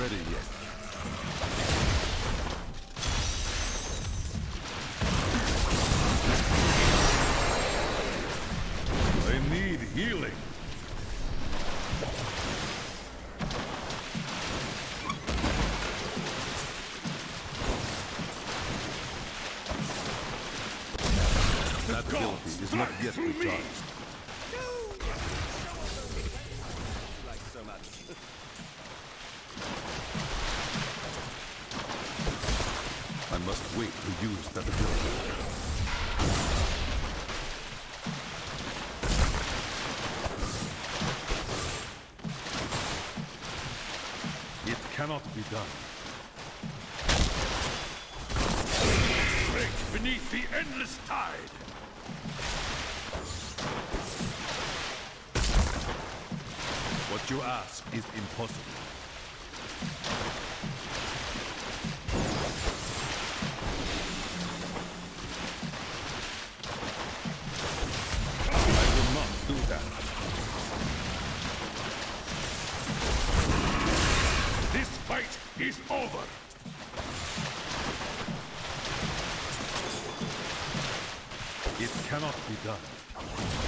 It is not ready yet. I need healing. That ability is not yet recharged. must wait to use that ability. It cannot be done. Break beneath the endless tide. What you ask is impossible. I will not do that. This fight is over. It cannot be done.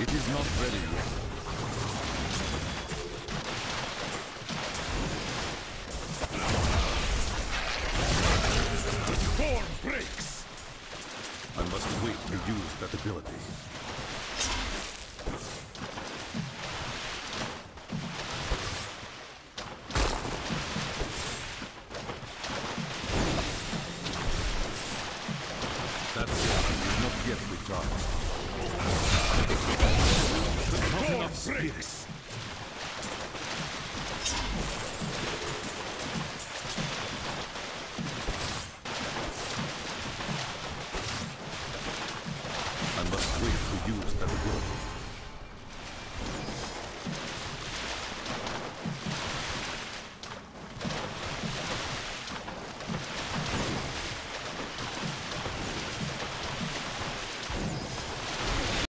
It is not ready yet. Breaks! I must wait to use that ability. That sword is not yet recharged. I must wait to use that ability.